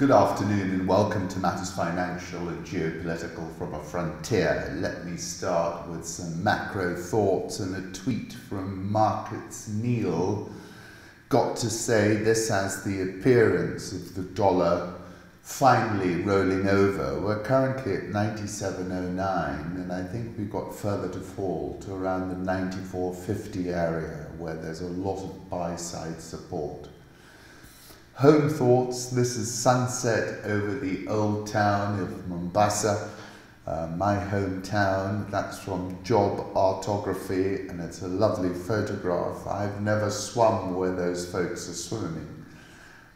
Good afternoon and welcome to Matters Financial and Geopolitical from a Frontier. Let me start with some macro thoughts and a tweet from Markets Neil. Got to say, this has the appearance of the dollar finally rolling over. We're currently at 97.09 and I think we've got further to fall to around the 94.50 area where there's a lot of buy side support. Home thoughts. This is sunset over the old town of Mombasa, uh, my hometown. That's from Job Artography, and it's a lovely photograph. I've never swum where those folks are swimming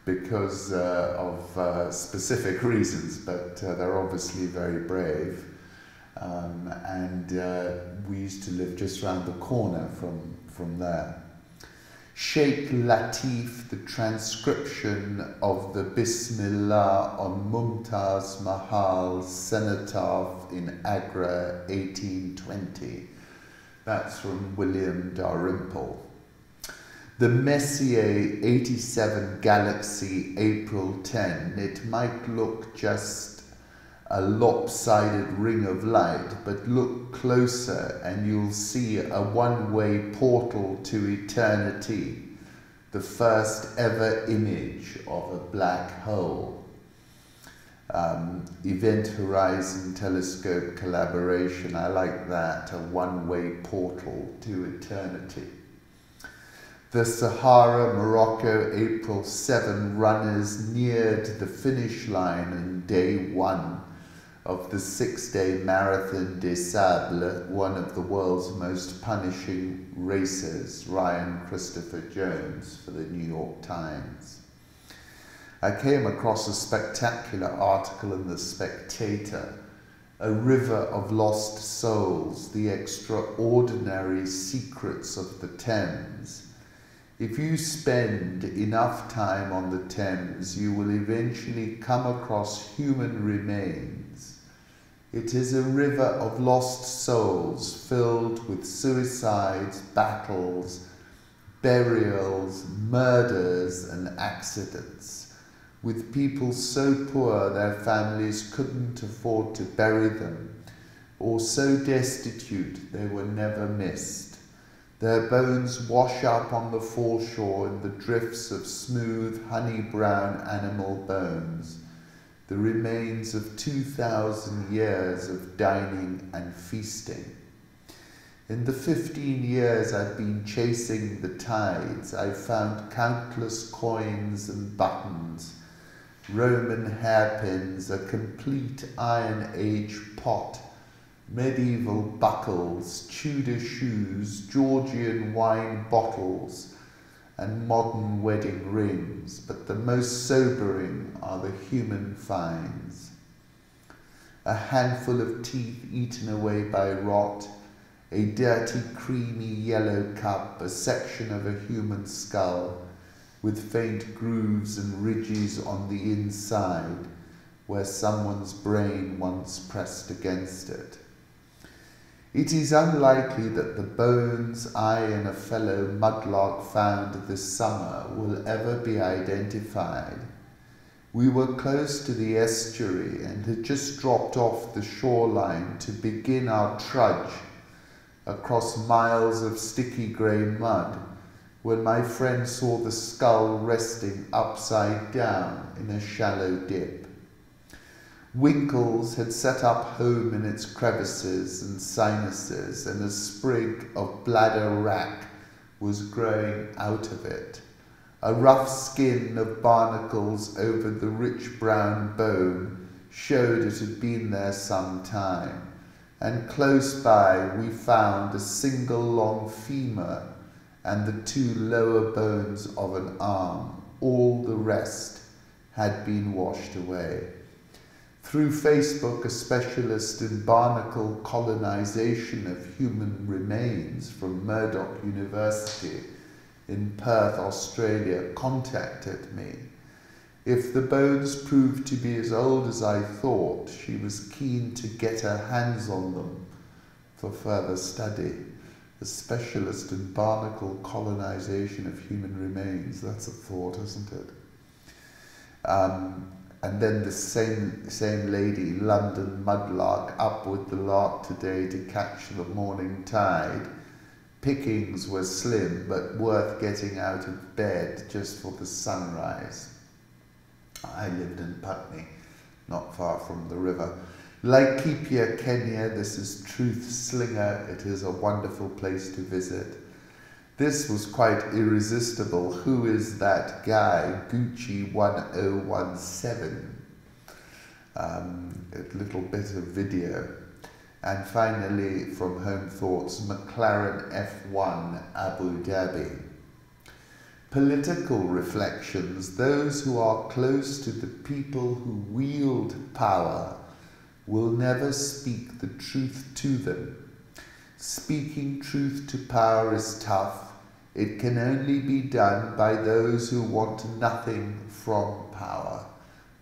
because uh, of uh, specific reasons, but uh, they're obviously very brave. Um, and uh, we used to live just around the corner from, from there. Sheikh Latif, the transcription of the Bismillah on Mumtaz Mahal's cenotaph in Agra 1820. That's from William Dalrymple. The Messier 87 Galaxy April 10. It might look just a lopsided ring of light, but look closer and you'll see a one way portal to eternity, the first ever image of a black hole. Um, Event Horizon Telescope collaboration, I like that, a one way portal to eternity. The Sahara, Morocco, April 7 runners neared the finish line in day one of the six day Marathon des Sables, one of the world's most punishing races, Ryan Christopher Jones for the New York Times. I came across a spectacular article in The Spectator, A River of Lost Souls, the extraordinary secrets of the Thames. If you spend enough time on the Thames, you will eventually come across human remains it is a river of lost souls filled with suicides, battles, burials, murders, and accidents, with people so poor their families couldn't afford to bury them, or so destitute they were never missed. Their bones wash up on the foreshore in the drifts of smooth, honey brown animal bones the remains of 2,000 years of dining and feasting. In the 15 years I've been chasing the tides, I've found countless coins and buttons, Roman hairpins, a complete Iron Age pot, medieval buckles, Tudor shoes, Georgian wine bottles, and modern wedding rings, but the most sobering are the human finds. A handful of teeth eaten away by rot, a dirty, creamy yellow cup, a section of a human skull, with faint grooves and ridges on the inside, where someone's brain once pressed against it. It is unlikely that the bones I and a fellow mudlark found this summer will ever be identified. We were close to the estuary and had just dropped off the shoreline to begin our trudge across miles of sticky grey mud when my friend saw the skull resting upside down in a shallow dip. Winkles had set up home in its crevices and sinuses, and a sprig of bladder wrack was growing out of it. A rough skin of barnacles over the rich brown bone showed it had been there some time, and close by we found a single long femur and the two lower bones of an arm. All the rest had been washed away. Through Facebook, a specialist in barnacle colonization of human remains from Murdoch University in Perth, Australia, contacted me. If the bones proved to be as old as I thought, she was keen to get her hands on them for further study. A specialist in barnacle colonization of human remains. That's a thought, isn't it? Um, and then the same, same lady, London mudlark, up with the lark today to catch the morning tide. Pickings were slim, but worth getting out of bed just for the sunrise. I lived in Putney, not far from the river. Laikipia, Kenya, this is Truth Slinger. It is a wonderful place to visit. This was quite irresistible. Who is that guy? Gucci 1017. Um, a little bit of video. And finally, from Home Thoughts, McLaren F1 Abu Dhabi. Political reflections those who are close to the people who wield power will never speak the truth to them. Speaking truth to power is tough it can only be done by those who want nothing from power.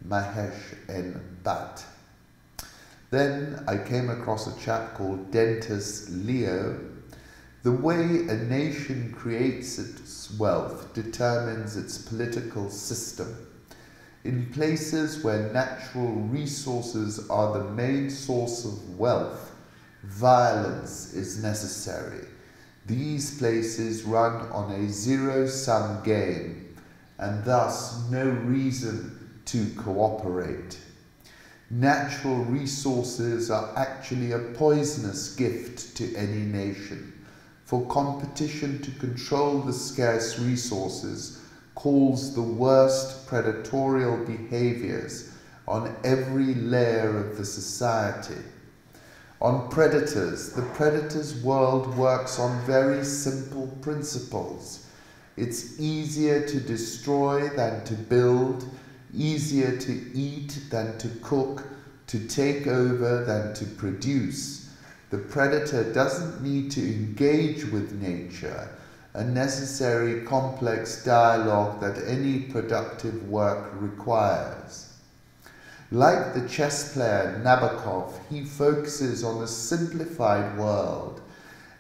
Mahesh N. Bhatt. Then I came across a chap called Dentus Leo. The way a nation creates its wealth determines its political system. In places where natural resources are the main source of wealth, violence is necessary. These places run on a zero sum game and thus no reason to cooperate. Natural resources are actually a poisonous gift to any nation, for competition to control the scarce resources calls the worst predatorial behaviors on every layer of the society on predators. The predator's world works on very simple principles. It's easier to destroy than to build, easier to eat than to cook, to take over than to produce. The predator doesn't need to engage with nature, a necessary complex dialogue that any productive work requires. Like the chess player Nabokov, he focuses on a simplified world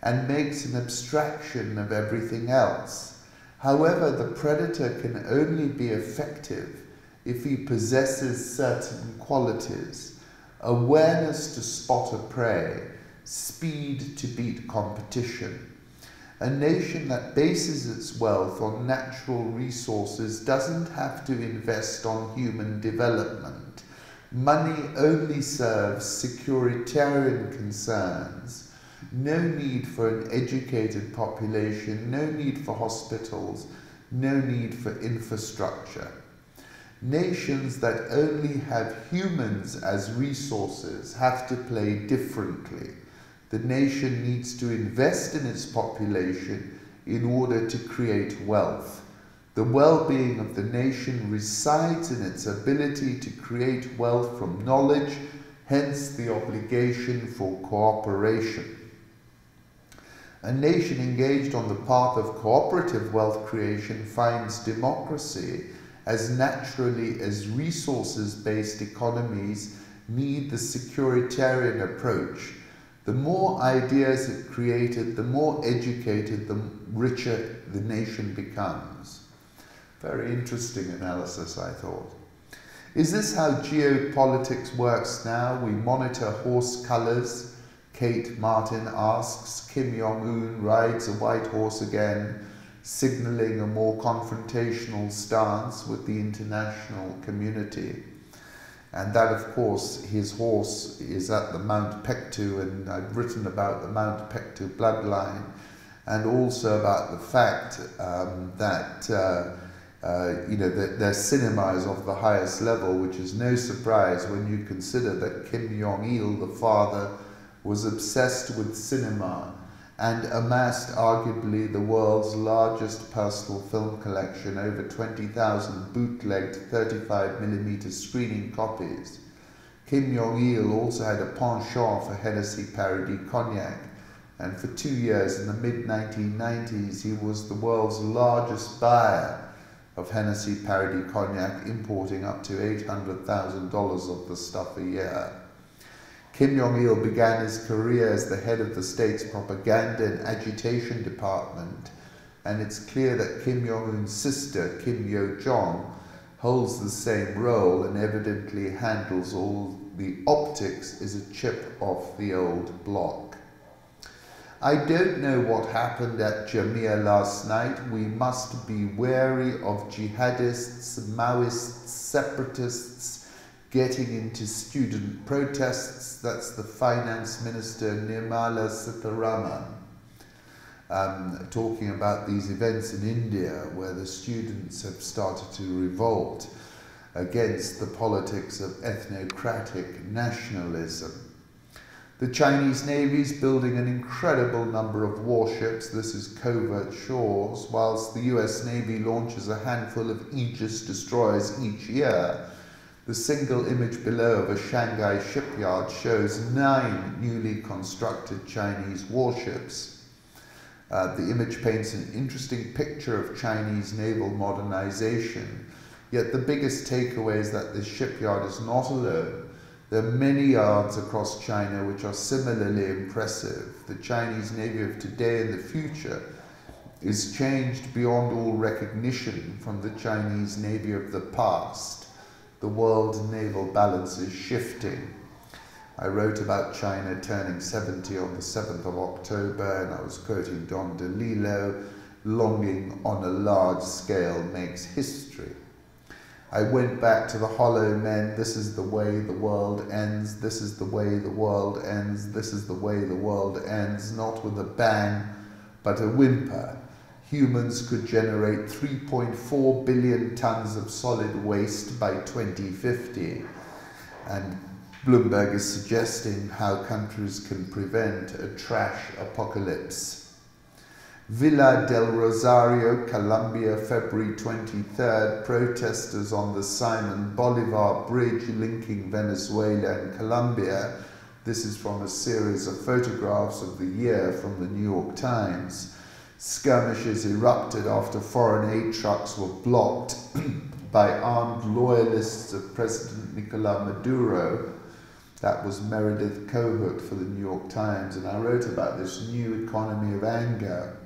and makes an abstraction of everything else. However, the predator can only be effective if he possesses certain qualities awareness to spot a prey, speed to beat competition. A nation that bases its wealth on natural resources doesn't have to invest on human development Money only serves securitarian concerns. No need for an educated population, no need for hospitals, no need for infrastructure. Nations that only have humans as resources have to play differently. The nation needs to invest in its population in order to create wealth. The well being of the nation resides in its ability to create wealth from knowledge, hence the obligation for cooperation. A nation engaged on the path of cooperative wealth creation finds democracy as naturally as resources based economies need the securitarian approach. The more ideas it created, the more educated, the richer the nation becomes. Very interesting analysis, I thought. Is this how geopolitics works now? We monitor horse colours. Kate Martin asks. Kim Jong un rides a white horse again, signalling a more confrontational stance with the international community. And that, of course, his horse is at the Mount Paektu, and I've written about the Mount Paektu bloodline and also about the fact um, that. Uh, uh, you know, their, their cinema is of the highest level, which is no surprise when you consider that Kim Jong-il, the father, was obsessed with cinema and amassed arguably the world's largest personal film collection, over 20,000 bootlegged 35mm screening copies. Kim Jong-il also had a penchant for Hennessy Paradis cognac, and for two years in the mid-1990s he was the world's largest buyer of Hennessy Paradis cognac importing up to $800,000 of the stuff a year. Kim Jong il began his career as the head of the state's propaganda and agitation department, and it's clear that Kim Jong un's sister, Kim Yo Jong, holds the same role and evidently handles all the optics is a chip off the old block. I don't know what happened at Jamia last night. We must be wary of jihadists, Maoists, separatists getting into student protests. That's the finance minister Nirmala Sitharaman. Um, talking about these events in India where the students have started to revolt against the politics of ethnocratic nationalism. The Chinese Navy is building an incredible number of warships. This is covert shores, whilst the US Navy launches a handful of Aegis destroyers each year. The single image below of a Shanghai shipyard shows nine newly constructed Chinese warships. Uh, the image paints an interesting picture of Chinese naval modernization Yet the biggest takeaway is that this shipyard is not alone. There are many yards across China which are similarly impressive. The Chinese Navy of today and the future is changed beyond all recognition from the Chinese Navy of the past. The world naval balance is shifting. I wrote about China turning 70 on the 7th of October, and I was quoting Don DeLillo longing on a large scale makes history. I went back to the hollow men. This is the way the world ends. This is the way the world ends. This is the way the world ends. Not with a bang, but a whimper. Humans could generate 3.4 billion tons of solid waste by 2050. And Bloomberg is suggesting how countries can prevent a trash apocalypse. Villa del Rosario, Colombia, February 23rd. Protesters on the Simon Bolivar Bridge linking Venezuela and Colombia. This is from a series of photographs of the year from the New York Times. Skirmishes erupted after foreign aid trucks were blocked by armed loyalists of President Nicolas Maduro. That was Meredith Kohut for the New York Times, and I wrote about this new economy of anger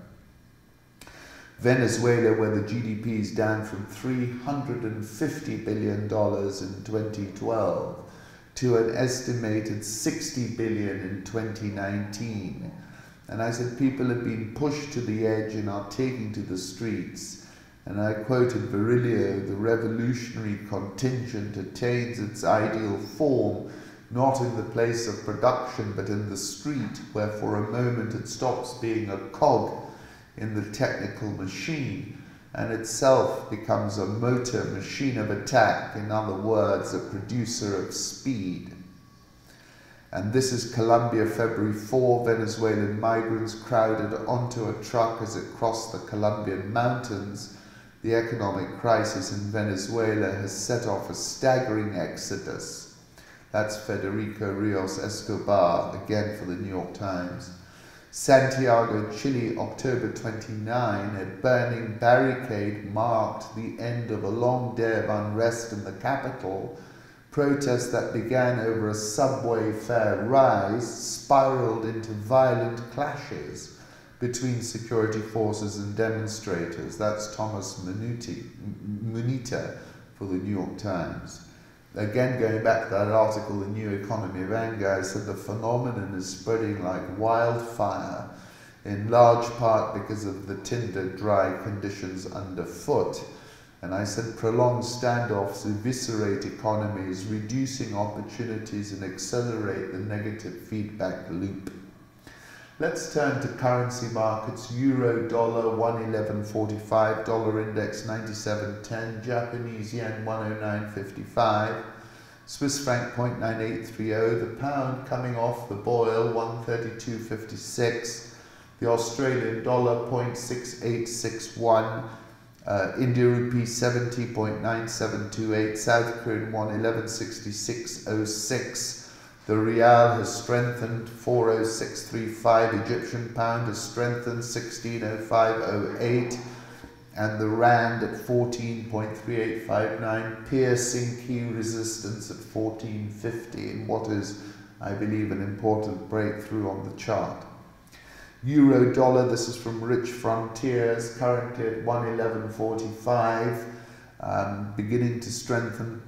Venezuela, where the GDP is down from $350 billion in 2012 to an estimated 60 billion in 2019. And I said people have been pushed to the edge and are taking to the streets. And I quoted Virilio, the revolutionary contingent attains its ideal form not in the place of production but in the street, where for a moment it stops being a cog in the technical machine and itself becomes a motor machine of attack, in other words, a producer of speed. And this is Colombia, February 4. Venezuelan migrants crowded onto a truck as it crossed the Colombian mountains. The economic crisis in Venezuela has set off a staggering exodus. That's Federico Rios Escobar, again for the New York Times. Santiago, Chile, October 29, a burning barricade marked the end of a long day of unrest in the capital. Protests that began over a subway fare rise spiraled into violent clashes between security forces and demonstrators. That's Thomas Minuti, Munita for the New York Times again, going back to that article, The New Economy of Anger, I said the phenomenon is spreading like wildfire, in large part because of the tinder dry conditions underfoot. And I said prolonged standoffs eviscerate economies, reducing opportunities and accelerate the negative feedback loop. Let's turn to currency markets. Euro dollar 111.45, dollar index 97.10, Japanese yen 109.55, Swiss franc 0.9830, the pound coming off the boil 132.56, the Australian dollar 0.6861, uh, India rupee 70.9728, South Korean won 1166.06. The Rial has strengthened 40635, Egyptian pound has strengthened 160508, and the Rand at 14.3859, piercing key resistance at 1450 in what is, I believe, an important breakthrough on the chart. Euro dollar, this is from Rich Frontiers, currently at 111.45. um, beginning to strengthen.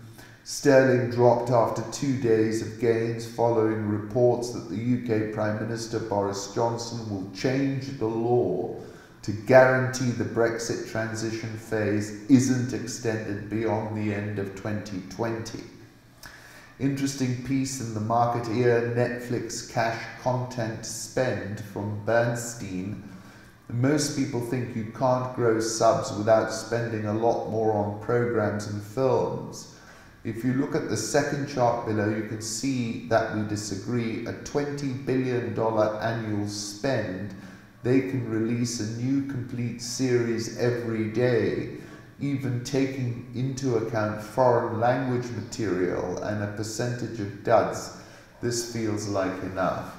Sterling dropped after two days of gains following reports that the UK Prime Minister Boris Johnson will change the law to guarantee the Brexit transition phase isn't extended beyond the end of 2020. Interesting piece in the market here Netflix cash content spend from Bernstein. Most people think you can't grow subs without spending a lot more on programs and films. If you look at the second chart below, you can see that we disagree. A $20 billion annual spend, they can release a new complete series every day, even taking into account foreign language material and a percentage of duds. This feels like enough.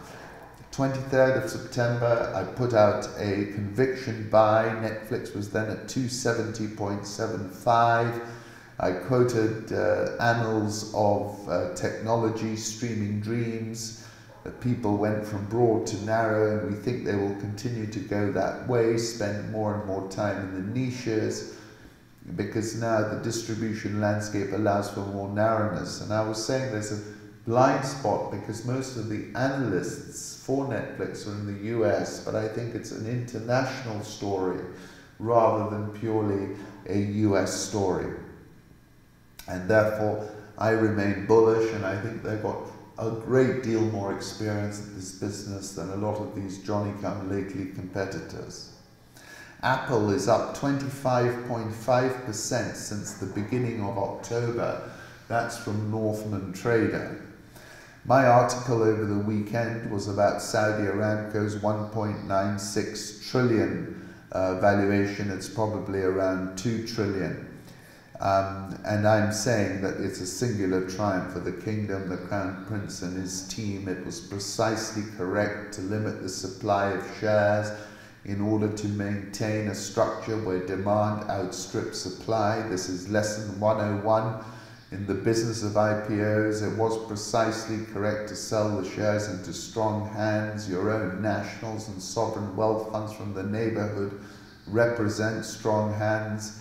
23rd of September, I put out a conviction buy. Netflix was then at 270.75. I quoted uh, annals of uh, technology, streaming dreams, that people went from broad to narrow, and we think they will continue to go that way, spend more and more time in the niches, because now the distribution landscape allows for more narrowness. And I was saying there's a blind spot because most of the analysts for Netflix are in the US, but I think it's an international story rather than purely a US story and therefore I remain bullish and I think they've got a great deal more experience in this business than a lot of these Johnny come lately competitors. Apple is up 25.5% since the beginning of October. That's from Northman Trader. My article over the weekend was about Saudi Aramco's 1.96 trillion uh, valuation. It's probably around 2 trillion. Um, and I'm saying that it's a singular triumph for the kingdom, the crown prince and his team. It was precisely correct to limit the supply of shares in order to maintain a structure where demand outstrips supply. This is lesson 101 in the business of IPOs. It was precisely correct to sell the shares into strong hands. Your own nationals and sovereign wealth funds from the neighborhood represent strong hands.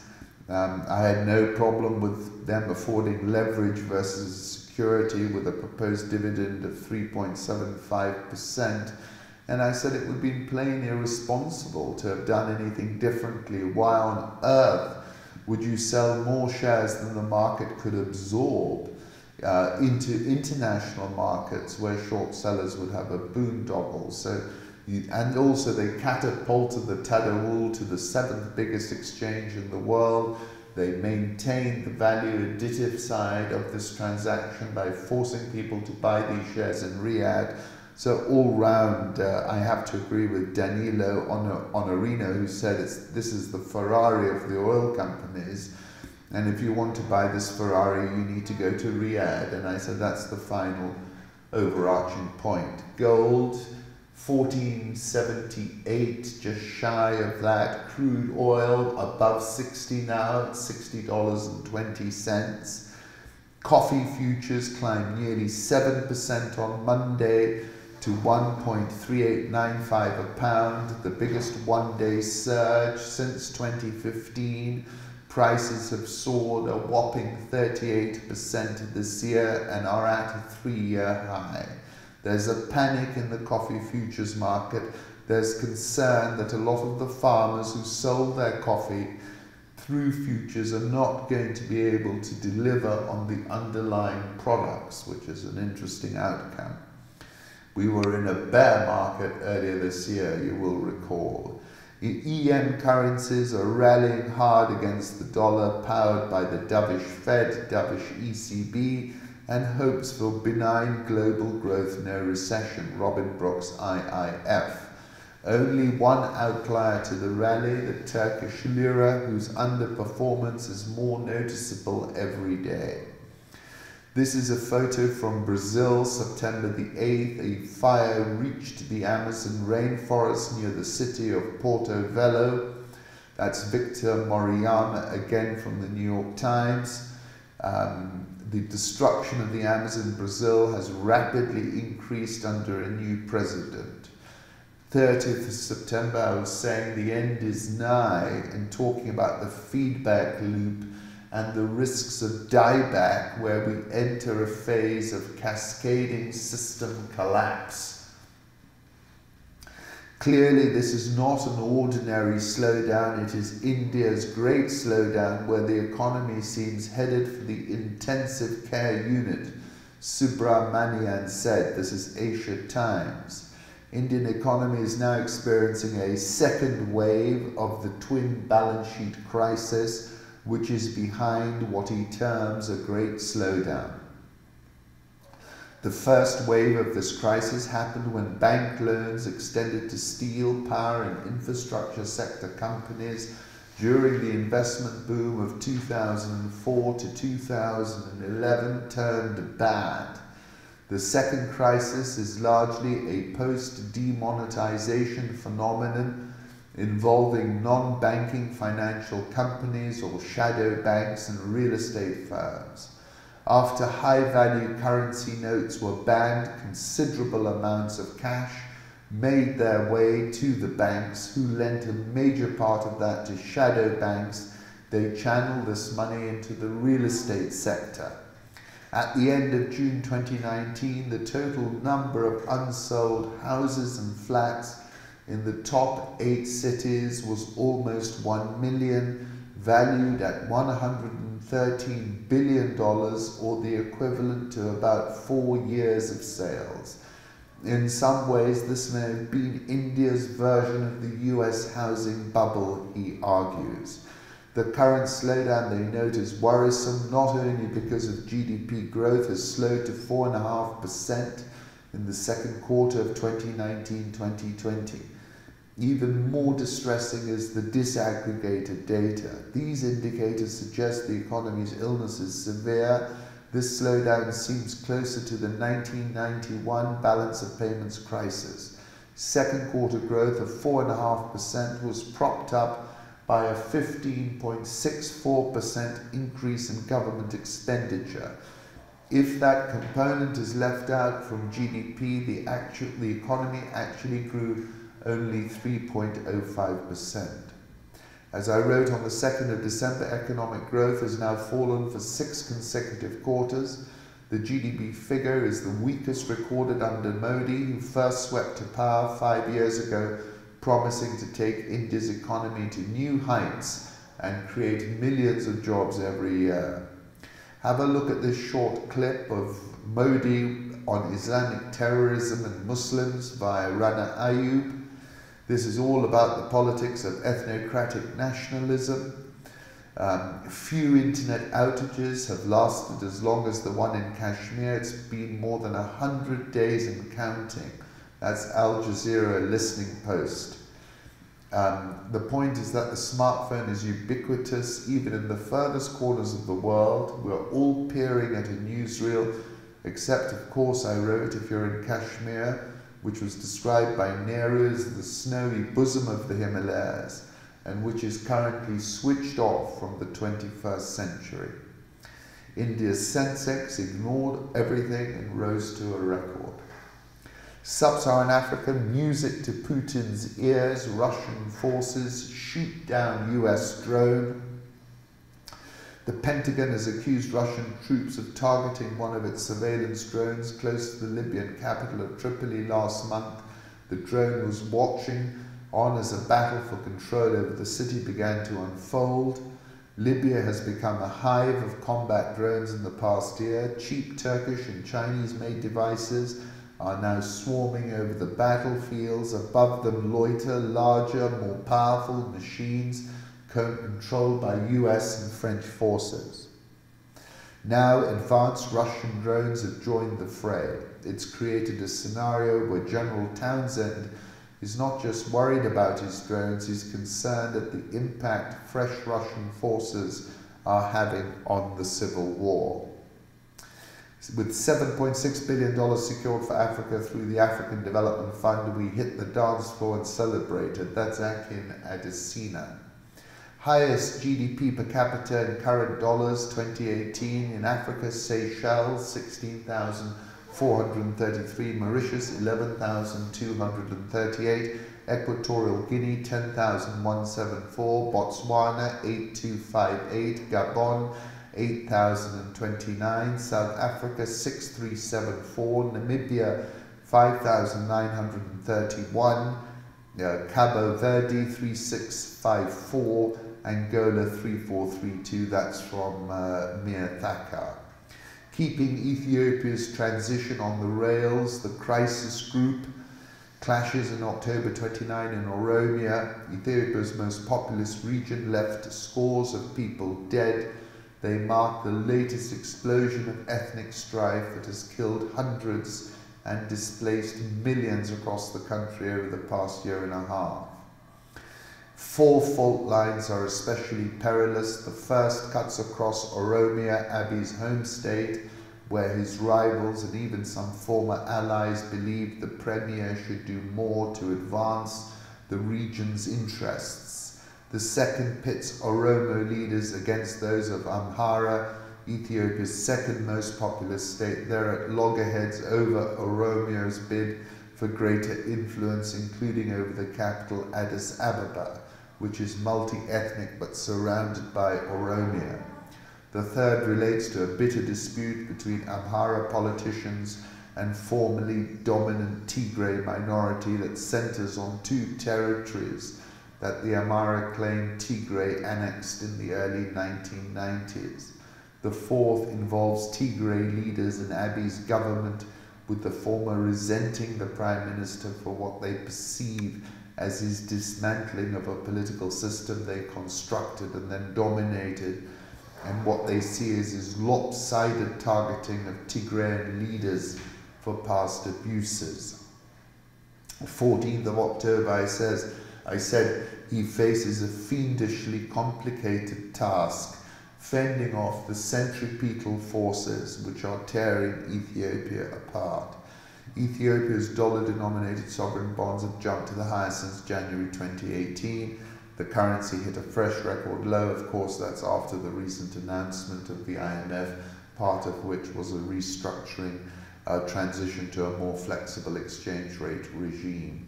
Um, I had no problem with them affording leverage versus security with a proposed dividend of 3.75%. And I said it would be plain irresponsible to have done anything differently. Why on earth would you sell more shares than the market could absorb uh, into international markets where short sellers would have a boondoggle? So and also they catapulted the Tadawul to the seventh biggest exchange in the world. They maintained the value additive side of this transaction by forcing people to buy these shares in Riyadh. So all round, uh, I have to agree with Danilo Honorino, who said it's, this is the Ferrari of the oil companies. And if you want to buy this Ferrari, you need to go to Riyadh. And I said that's the final overarching point. Gold, 1478, just shy of that. Crude oil above 60 now at $60.20. Coffee futures climbed nearly 7% on Monday to 1.3895 a pound, the biggest one day surge since 2015. Prices have soared a whopping 38% this year and are at a three year high. There's a panic in the coffee futures market. There's concern that a lot of the farmers who sold their coffee through futures are not going to be able to deliver on the underlying products, which is an interesting outcome. We were in a bear market earlier this year, you will recall. EM currencies are rallying hard against the dollar, powered by the dovish Fed, dovish ECB, and hopes for benign global growth, no recession, Robin Brooks, IIF. Only one outlier to the rally, the Turkish lira, whose underperformance is more noticeable every day. This is a photo from Brazil, September the 8th. A fire reached the Amazon rainforest near the city of Porto Velho. That's Victor Moriyama again from the New York Times. Um, the destruction of the Amazon Brazil has rapidly increased under a new president. 30th of September, I was saying the end is nigh and talking about the feedback loop and the risks of dieback, where we enter a phase of cascading system collapse. Clearly, this is not an ordinary slowdown, it is India's great slowdown where the economy seems headed for the intensive care unit. Subramanian said, this is Asia Times. Indian economy is now experiencing a second wave of the twin balance sheet crisis which is behind what he terms a great slowdown. The first wave of this crisis happened when bank loans extended to steel, power, and infrastructure sector companies during the investment boom of 2004 to 2011 turned bad. The second crisis is largely a post demonetization phenomenon involving non banking financial companies or shadow banks and real estate firms. After high value currency notes were banned, considerable amounts of cash made their way to the banks, who lent a major part of that to shadow banks. They channeled this money into the real estate sector. At the end of June 2019, the total number of unsold houses and flats in the top eight cities was almost 1 million, valued at $113 billion, or the equivalent to about four years of sales. In some ways, this may have been India's version of the US housing bubble, he argues. The current slowdown, they note, is worrisome not only because of GDP growth has slowed to 4.5% in the second quarter of 2019 2020 even more distressing is the disaggregated data. These indicators suggest the economy's illness is severe. This slowdown seems closer to the 1991 balance of payments crisis. Second quarter growth of 4.5% was propped up by a 15.64% increase in government expenditure. If that component is left out from GDP, the, actual, the economy actually grew only 3.05%. As I wrote on the 2nd of December, economic growth has now fallen for six consecutive quarters. The GDP figure is the weakest recorded under Modi, who first swept to power five years ago, promising to take India's economy to new heights and create millions of jobs every year. Have a look at this short clip of Modi on Islamic terrorism and Muslims by Rana Ayub. This is all about the politics of ethnocratic nationalism. Um, few internet outages have lasted as long as the one in Kashmir. It's been more than 100 days and counting. That's Al Jazeera listening post. Um, the point is that the smartphone is ubiquitous even in the furthest corners of the world. We're all peering at a newsreel, except, of course, I wrote, if you're in Kashmir, which was described by Nehru as the snowy bosom of the Himalayas, and which is currently switched off from the 21st century. India's Sensex ignored everything and rose to a record. Sub Saharan Africa, music to Putin's ears, Russian forces shoot down US drone, the Pentagon has accused Russian troops of targeting one of its surveillance drones close to the Libyan capital of Tripoli last month. The drone was watching on as a battle for control over the city began to unfold. Libya has become a hive of combat drones in the past year. Cheap Turkish and Chinese made devices are now swarming over the battlefields. Above them loiter larger, more powerful machines controlled by US and French forces. Now, advanced Russian drones have joined the fray. It's created a scenario where General Townsend is not just worried about his drones, he's concerned at the impact fresh Russian forces are having on the civil war. With $7.6 billion secured for Africa through the African Development Fund, we hit the dance floor and celebrated. That's Akin Adesina highest GDP per capita in current dollars 2018 in Africa, Seychelles 16,433, Mauritius 11,238, Equatorial Guinea 10,174, Botswana 8258, Gabon 8029, South Africa 6374, Namibia 5931, uh, Cabo Verde 3654, Angola 3432, that's from uh, Mir Thakar. Keeping Ethiopia's transition on the rails, the crisis group clashes in October 29 in Oromia, Ethiopia's most populous region, left scores of people dead. They mark the latest explosion of ethnic strife that has killed hundreds and displaced millions across the country over the past year and a half. Four fault lines are especially perilous. The first cuts across Oromia, Abiy's home state, where his rivals and even some former allies believed the Premier should do more to advance the region's interests. The second pits Oromo leaders against those of Amhara, Ethiopia's second most populous state. They're at loggerheads over Oromo's bid for greater influence, including over the capital Addis Ababa, which is multi-ethnic but surrounded by Oromia. The third relates to a bitter dispute between Amhara politicians and formerly dominant Tigray minority that centers on two territories that the Amhara claim Tigray annexed in the early 1990s. The fourth involves Tigray leaders in Abiy's government, with the former resenting the Prime Minister for what they perceive as his dismantling of a political system they constructed and then dominated, and what they see as his lopsided targeting of Tigrayan leaders for past abuses. 14th of October, I says, I said he faces a fiendishly complicated task fending off the centripetal forces which are tearing Ethiopia apart. Ethiopia's dollar denominated sovereign bonds have jumped to the highest since January 2018. The currency hit a fresh record low. Of course, that's after the recent announcement of the IMF, part of which was a restructuring uh, transition to a more flexible exchange rate regime.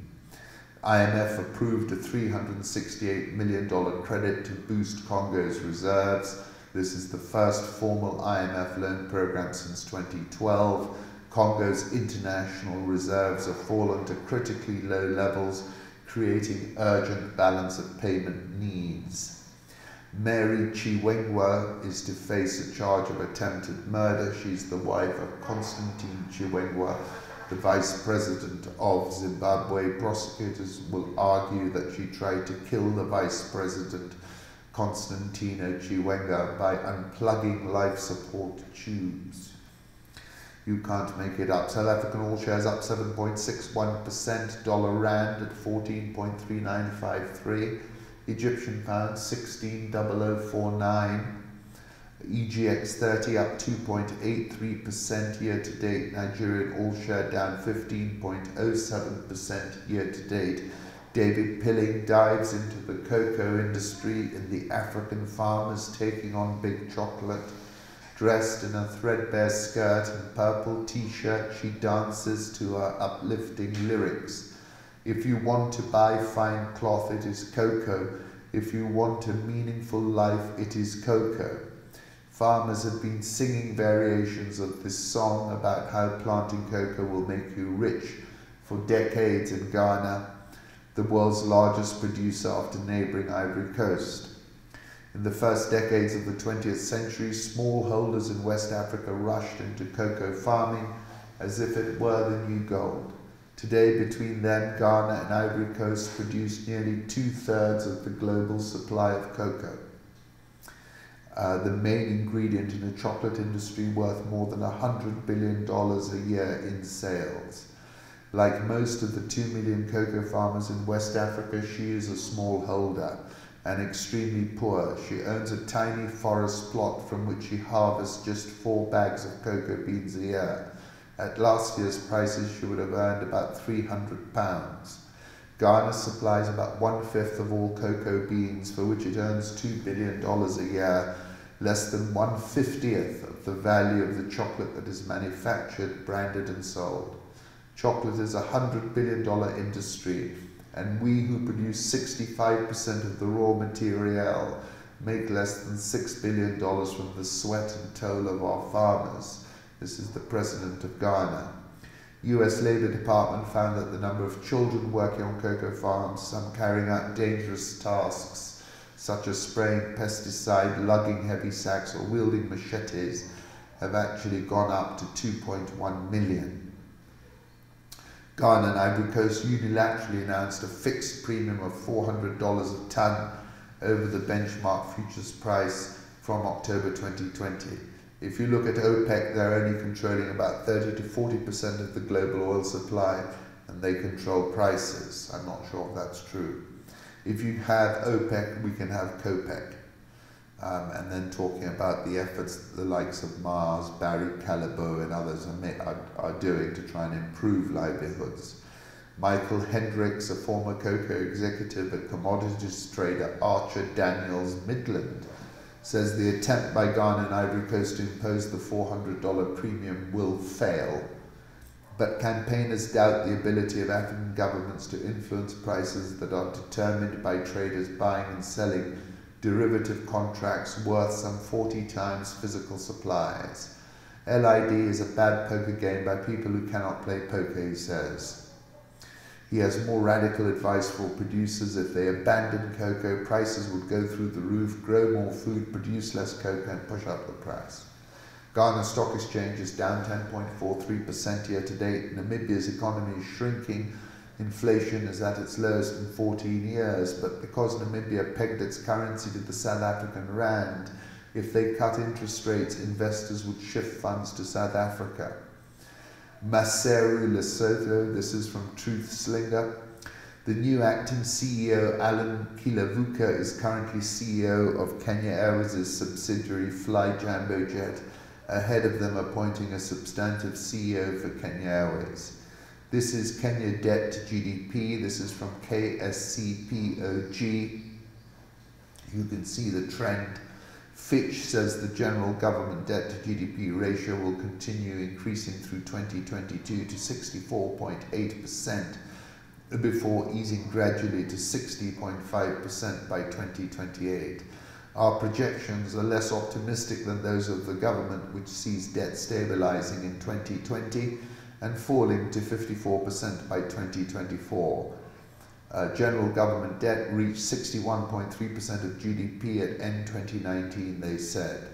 IMF approved a $368 million credit to boost Congo's reserves. This is the first formal IMF loan program since 2012. Congo's international reserves have fallen to critically low levels, creating urgent balance of payment needs. Mary Chiwenga is to face a charge of attempted murder. She's the wife of Constantine Chiwenga, the vice president of Zimbabwe. Prosecutors will argue that she tried to kill the vice president Constantino Chiwenga by unplugging life support tubes. You can't make it up. South African all shares up 7.61%, dollar rand at 14.3953, Egyptian pound 16.0049, EGX 30 up 2.83% year to date, Nigerian all share down 15.07% year to date. David Pilling dives into the cocoa industry in the African farmers taking on big chocolate. Dressed in a threadbare skirt and purple t-shirt, she dances to her uplifting lyrics. If you want to buy fine cloth, it is cocoa. If you want a meaningful life, it is cocoa. Farmers have been singing variations of this song about how planting cocoa will make you rich for decades in Ghana the world's largest producer after neighboring Ivory Coast. In the first decades of the 20th century, smallholders in West Africa rushed into cocoa farming as if it were the new gold. Today, between them, Ghana and Ivory Coast produce nearly two thirds of the global supply of cocoa. Uh, the main ingredient in a chocolate industry worth more than $100 billion a year in sales. Like most of the 2 million cocoa farmers in West Africa, she is a smallholder and extremely poor. She owns a tiny forest plot from which she harvests just four bags of cocoa beans a year. At last year's prices, she would have earned about 300 pounds. Ghana supplies about one fifth of all cocoa beans, for which it earns $2 billion a year, less than one fiftieth of the value of the chocolate that is manufactured, branded, and sold. Chocolate is a $100 billion industry and we who produce 65% of the raw material make less than $6 billion from the sweat and toil of our farmers. This is the president of Ghana. US Labor Department found that the number of children working on cocoa farms, some carrying out dangerous tasks such as spraying pesticide, lugging heavy sacks or wielding machetes, have actually gone up to 2.1 million. Ghana and Ivory Coast unilaterally announced a fixed premium of $400 a tonne over the benchmark futures price from October 2020. If you look at OPEC, they're only controlling about 30 to 40% of the global oil supply and they control prices. I'm not sure if that's true. If you have OPEC, we can have COPEC. Um, and then talking about the efforts the likes of Mars, Barry Callebaut, and others are, are, are doing to try and improve livelihoods. Michael Hendricks, a former cocoa executive at commodities trader Archer Daniels Midland, says the attempt by Ghana and Ivory Coast to impose the $400 premium will fail. But campaigners doubt the ability of African governments to influence prices that are determined by traders buying and selling derivative contracts worth some 40 times physical supplies. LID is a bad poker game by people who cannot play poker, he says. He has more radical advice for producers. If they abandon cocoa, prices would go through the roof, grow more food, produce less cocoa, and push up the price. Ghana Stock Exchange is down 10.43% year to date. Namibia's economy is shrinking Inflation is at its lowest in 14 years, but because Namibia pegged its currency to the South African rand, if they cut interest rates, investors would shift funds to South Africa. Maseru Lesotho, this is from Truth Slinger. The new acting CEO, Allan Kilavuka, is currently CEO of Kenya Airways' subsidiary Fly Jambojet, ahead of them appointing a substantive CEO for Kenya Airways. This is Kenya debt to GDP. This is from KSCPOG. You can see the trend. Fitch says the general government debt to GDP ratio will continue increasing through 2022 to 64.8% before easing gradually to 60.5% by 2028. Our projections are less optimistic than those of the government, which sees debt stabilizing in 2020 and falling to 54% by 2024. Uh, general government debt reached 61.3% of GDP at end 2019, they said.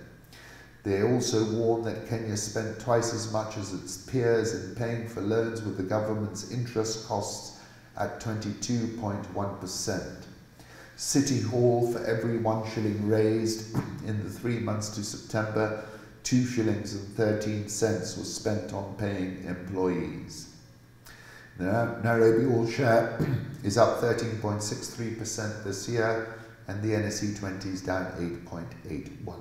They also warned that Kenya spent twice as much as its peers in paying for loans with the government's interest costs at 22.1%. City Hall, for every one shilling raised in the three months to September, two shillings and 13 cents was spent on paying employees. The Nairobi All Share is up 13.63% this year, and the NSE 20 is down 8.81%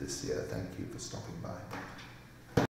this year. Thank you for stopping by.